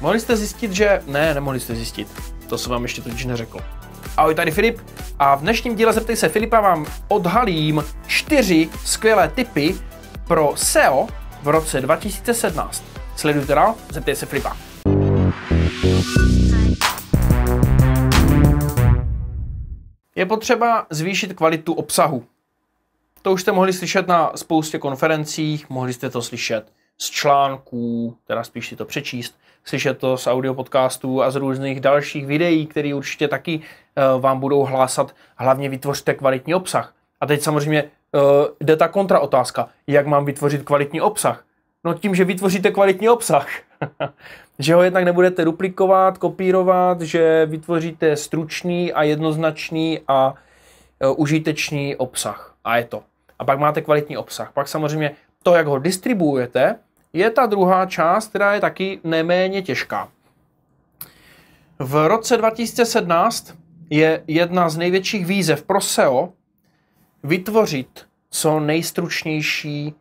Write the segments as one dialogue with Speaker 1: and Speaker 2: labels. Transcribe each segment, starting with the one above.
Speaker 1: Mohli jste zjistit, že... Ne, nemohli jste zjistit. To jsem vám ještě totiž neřekl. Ahoj, tady Filip a v dnešním díle Zeptej se Filipa vám odhalím čtyři skvělé tipy pro SEO v roce 2017. Sledujte dál, Zeptej se Filipa. Je potřeba zvýšit kvalitu obsahu. To už jste mohli slyšet na spoustě konferencích, mohli jste to slyšet z článků, teda spíš si to přečíst, slyšet to z audio podcastů a z různých dalších videí, které určitě taky uh, vám budou hlásat, hlavně vytvořte kvalitní obsah. A teď samozřejmě uh, jde ta kontraotázka, jak mám vytvořit kvalitní obsah? No tím, že vytvoříte kvalitní obsah. že ho jednak nebudete duplikovat, kopírovat, že vytvoříte stručný a jednoznačný a uh, užitečný obsah. A je to. A pak máte kvalitní obsah. Pak samozřejmě to, jak ho distribuujete, je ta druhá část, která je taky neméně těžká. V roce 2017 je jedna z největších výzev pro SEO vytvořit co nejstručnější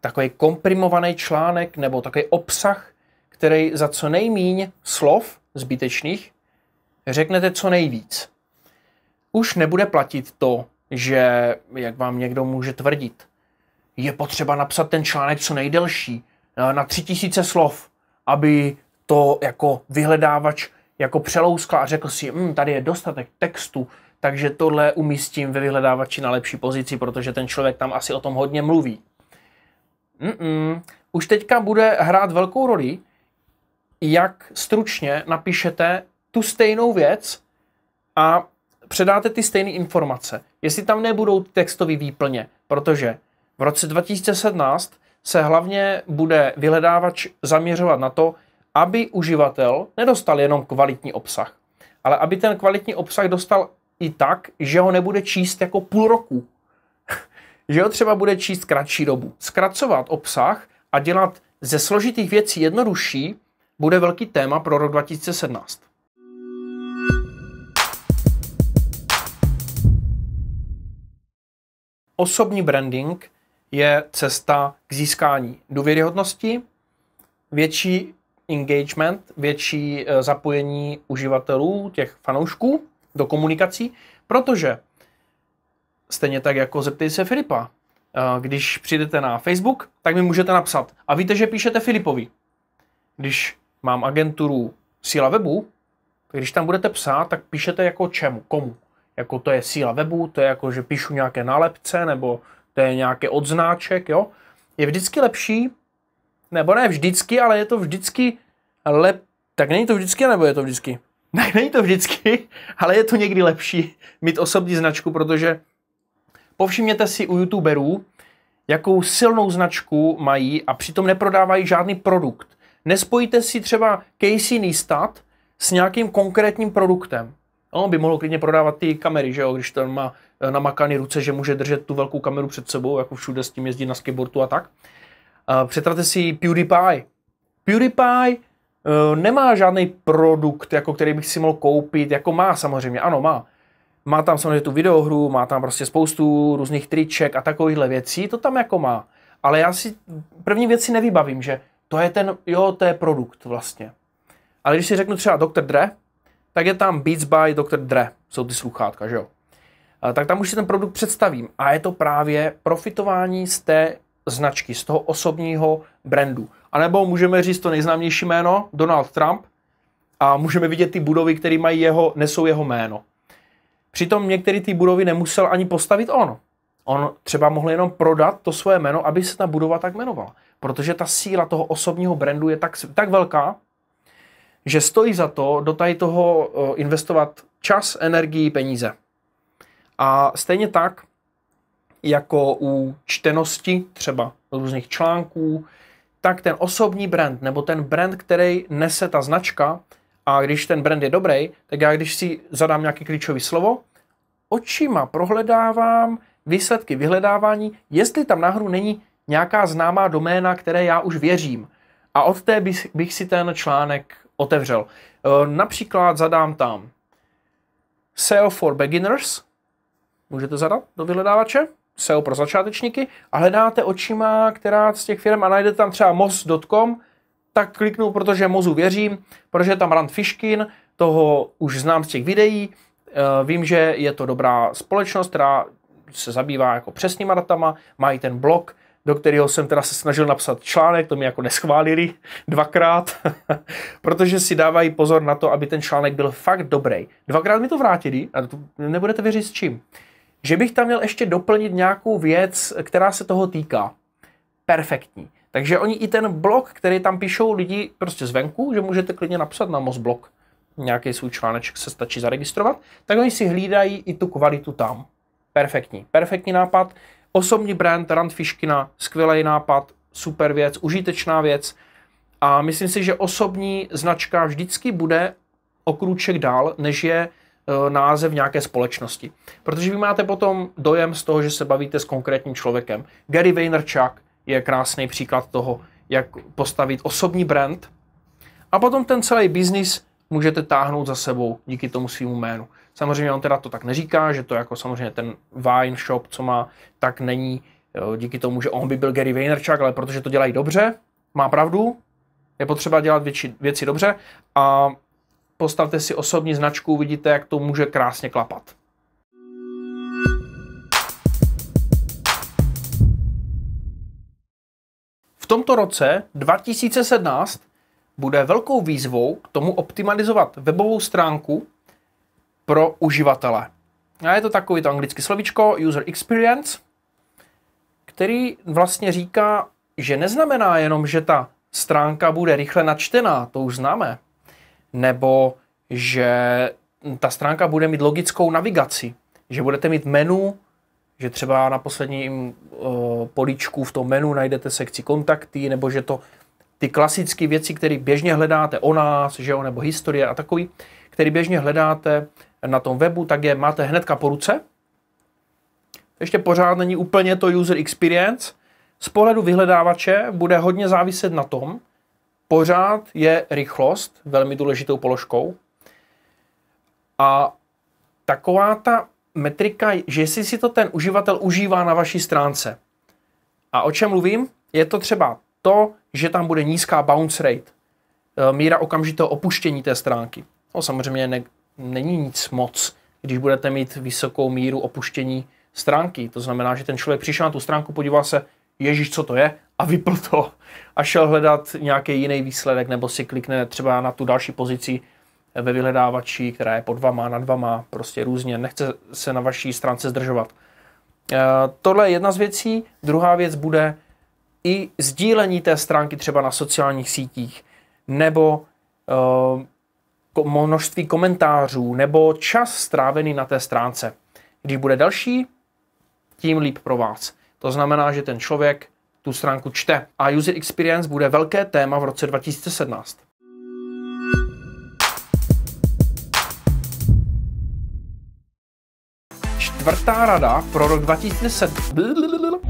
Speaker 1: takový komprimovaný článek nebo takový obsah, který za co nejmíň slov zbytečných řeknete co nejvíc. Už nebude platit to, že, jak vám někdo může tvrdit, je potřeba napsat ten článek co nejdelší, eh, na tři tisíce slov, aby to jako vyhledávač jako přelouskla a řekl si, hm, tady je dostatek textu, takže tohle umístím ve vyhledávači na lepší pozici, protože ten člověk tam asi o tom hodně mluví. Mm-mm. Už teďka bude hrát velkou roli, jak stručně napíšete tu stejnou věc a předáte ty stejné informace. Jestli tam nebudou textové výplně, protože v roce 2017 se hlavně bude vyhledávač zaměřovat na to, aby uživatel nedostal jenom kvalitní obsah, ale aby ten kvalitní obsah dostal i tak, že ho nebude číst jako půl roku. že ho třeba bude číst kratší dobu. Zkracovat obsah a dělat ze složitých věcí jednodušší bude velký téma pro rok 2017. Osobní branding je cesta k získání důvěryhodnosti, větší engagement, větší eh, zapojení uživatelů, těch fanoušků do komunikací, protože stejně tak jako zeptej se Filipa, eh, když přijdete na Facebook, tak mi můžete napsat. A víte, že píšete Filipovi. Když mám agenturu síla webu, když tam budete psát, tak píšete jako čemu, komu. Jako to je síla webu, to je jako, že píšu nějaké nálepce, nebo to je nějaký odznáček, jo. Je vždycky lepší, nebo ne vždycky, ale je to vždycky lep... Tak není to vždycky, nebo je to vždycky? Ne, není to vždycky, ale je to někdy lepší mít osobní značku, protože povšimněte si u youtuberů, jakou silnou značku mají a přitom neprodávají žádný produkt. Nespojíte si třeba Casey Neistat s nějakým konkrétním produktem. On by mohl klidně prodávat ty kamery, že jo, když tam má eh, namakaný ruce, že může držet tu velkou kameru před sebou, jako všude s tím jezdí na skateboardu a tak. Představte si PewDiePie. PewDiePie uh, nemá žádný produkt, jako který bych si mohl koupit, jako má samozřejmě, ano má. Má tam samozřejmě tu videohru, má tam prostě spoustu různých triček a takovýchhle věcí, to tam jako má. Ale já si první věci nevybavím, že to je ten, jo, to je produkt vlastně. Ale když si řeknu třeba Dr. Dre, tak je tam Beats by Dr. Dre, jsou ty sluchátka, že jo. Tak tam už si ten produkt představím. A je to právě profitování z té značky, z toho osobního brandu. A nebo můžeme říct to nejznámější jméno, Donald Trump, a můžeme vidět ty budovy, které mají jeho, nesou jeho jméno. Přitom některé ty budovy nemusel ani postavit on. On třeba mohl jenom prodat to svoje jméno, aby se ta budova tak jmenovala. Protože ta síla toho osobního brandu je tak, tak velká, že stojí za to do tady toho investovat čas, energii, peníze. A stejně tak, jako u čtenosti třeba různých článků, tak ten osobní brand, nebo ten brand, který nese ta značka, a když ten brand je dobrý, tak já když si zadám nějaké klíčové slovo, očima prohledávám výsledky vyhledávání, jestli tam náhodou není nějaká známá doména, které já už věřím. A od té bych, bych si ten článek otevřel. E, například zadám tam SEO for beginners, můžete zadat do vyhledávače, SEO pro začátečníky a hledáte očima, která z těch firm a najdete tam třeba mos.com, tak kliknu, protože mozu věřím, protože je tam Rand Fishkin, toho už znám z těch videí, eh, vím, že je to dobrá společnost, která se zabývá jako přesnýma datama, mají ten blog, do kterého jsem teda se snažil napsat článek, to mi jako neschválili dvakrát, protože si dávají pozor na to, aby ten článek byl fakt dobrý. Dvakrát mi to vrátili a to nebudete věřit s čím. Že bych tam měl ještě doplnit nějakou věc, která se toho týká. Perfektní. Takže oni i ten blog, který tam píšou lidi prostě zvenku, že můžete klidně napsat na blog nějaký svůj článeček se stačí zaregistrovat, tak oni si hlídají i tu kvalitu tam. Perfektní. Perfektní nápad. Osobní brand Rand Fiškina, skvělý nápad, super věc, užitečná věc. A myslím si, že osobní značka vždycky bude o dál, než je název nějaké společnosti. Protože vy máte potom dojem z toho, že se bavíte s konkrétním člověkem. Gary Vaynerchuk je krásný příklad toho, jak postavit osobní brand. A potom ten celý biznis můžete táhnout za sebou díky tomu svýmu jménu. Samozřejmě on teda to tak neříká, že to jako samozřejmě ten wine shop, co má, tak není jo, díky tomu, že on by byl Gary Vaynerchuk, ale protože to dělají dobře, má pravdu, je potřeba dělat věci, věci dobře a postavte si osobní značku, vidíte, jak to může krásně klapat. V tomto roce 2017 bude velkou výzvou k tomu optimalizovat webovou stránku pro uživatele. A je to takový to anglické slovíčko user experience, který vlastně říká, že neznamená jenom, že ta stránka bude rychle načtená, to už známe, nebo že ta stránka bude mít logickou navigaci, že budete mít menu, že třeba na posledním uh, políčku v tom menu najdete sekci kontakty, nebo že to ty klasické věci, které běžně hledáte o nás, že jo, nebo historie a takový, který běžně hledáte na tom webu, tak je máte hnedka po ruce. Ještě pořád není úplně to user experience. Z pohledu vyhledávače bude hodně záviset na tom, pořád je rychlost velmi důležitou položkou. A taková ta metrika, že jestli si to ten uživatel užívá na vaší stránce. A o čem mluvím? Je to třeba to, že tam bude nízká bounce rate, e, míra okamžitého opuštění té stránky. No, samozřejmě ne, není nic moc, když budete mít vysokou míru opuštění stránky. To znamená, že ten člověk přišel na tu stránku, podíval se, Ježíš, co to je, a vypl to a šel hledat nějaký jiný výsledek, nebo si klikne třeba na tu další pozici ve vyhledávači, která je pod vama, nad vama, prostě různě, nechce se na vaší stránce zdržovat. E, tohle je jedna z věcí. Druhá věc bude i sdílení té stránky třeba na sociálních sítích, nebo e, množství komentářů, nebo čas strávený na té stránce. Když bude další, tím líp pro vás. To znamená, že ten člověk tu stránku čte. A user experience bude velké téma v roce 2017. Čtvrtá rada pro rok 2017.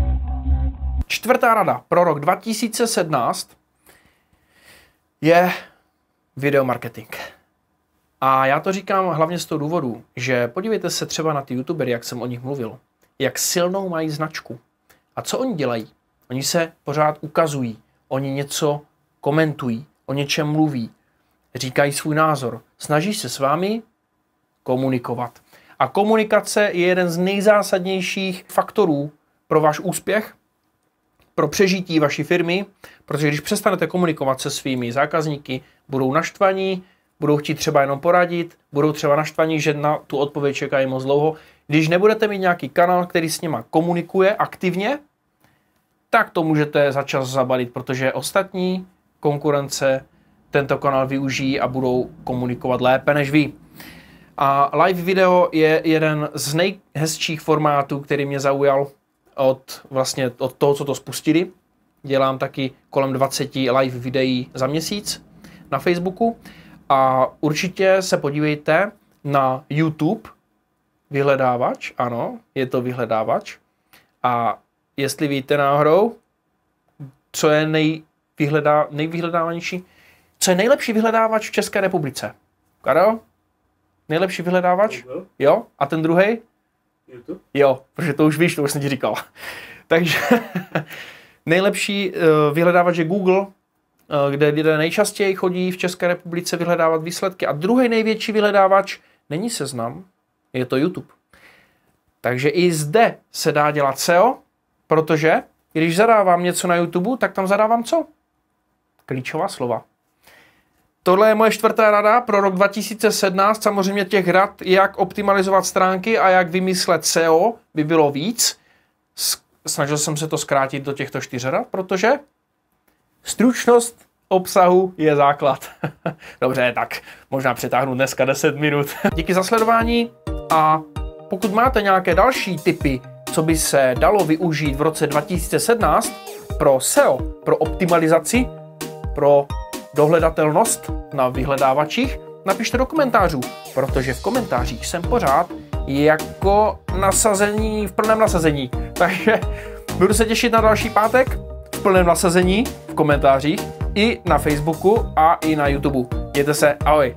Speaker 1: Čtvrtá rada pro rok 2017 je video marketing. A já to říkám hlavně z toho důvodu, že podívejte se třeba na ty youtubery, jak jsem o nich mluvil, jak silnou mají značku. A co oni dělají? Oni se pořád ukazují, oni něco komentují, o něčem mluví, říkají svůj názor, snaží se s vámi komunikovat. A komunikace je jeden z nejzásadnějších faktorů pro váš úspěch, pro přežití vaší firmy, protože když přestanete komunikovat se svými zákazníky, budou naštvaní, budou chtít třeba jenom poradit, budou třeba naštvaní, že na tu odpověď čekají moc dlouho. Když nebudete mít nějaký kanál, který s nima komunikuje aktivně, tak to můžete začas zabalit, protože ostatní konkurence tento kanál využijí a budou komunikovat lépe než vy. A live video je jeden z nejhezčích formátů, který mě zaujal od, vlastně od toho, co to spustili. Dělám taky kolem 20 live videí za měsíc na Facebooku a určitě se podívejte na YouTube, vyhledávač, ano, je to vyhledávač. A jestli víte náhodou, co je nejvyhledá, nejvyhledávanější, co je nejlepší vyhledávač v České republice? Karel? Nejlepší vyhledávač? Google. Jo? A ten druhý?
Speaker 2: YouTube?
Speaker 1: Jo, protože to už víš, to už jsem ti říkal. Takže nejlepší uh, vyhledávač je Google eh, kde lidé nejčastěji chodí v České republice vyhledávat výsledky. A druhý největší vyhledávač není seznam, je to YouTube. Takže i zde se dá dělat SEO, protože když zadávám něco na YouTube, tak tam zadávám co? Klíčová slova. Tohle je moje čtvrtá rada pro rok 2017. Samozřejmě těch rad, jak optimalizovat stránky a jak vymyslet SEO, by bylo víc. Snažil jsem se to zkrátit do těchto čtyř rad, protože stručnost obsahu je základ. Dobře, tak možná přetáhnu dneska 10 minut. Díky za sledování a pokud máte nějaké další tipy, co by se dalo využít v roce 2017 pro SEO, pro optimalizaci, pro dohledatelnost na vyhledávačích, napište do komentářů, protože v komentářích jsem pořád jako nasazení, v plném nasazení. Takže budu se těšit na další pátek v plném nasazení v komentářích i na Facebooku a i na YouTube. Mějte se, ahoj!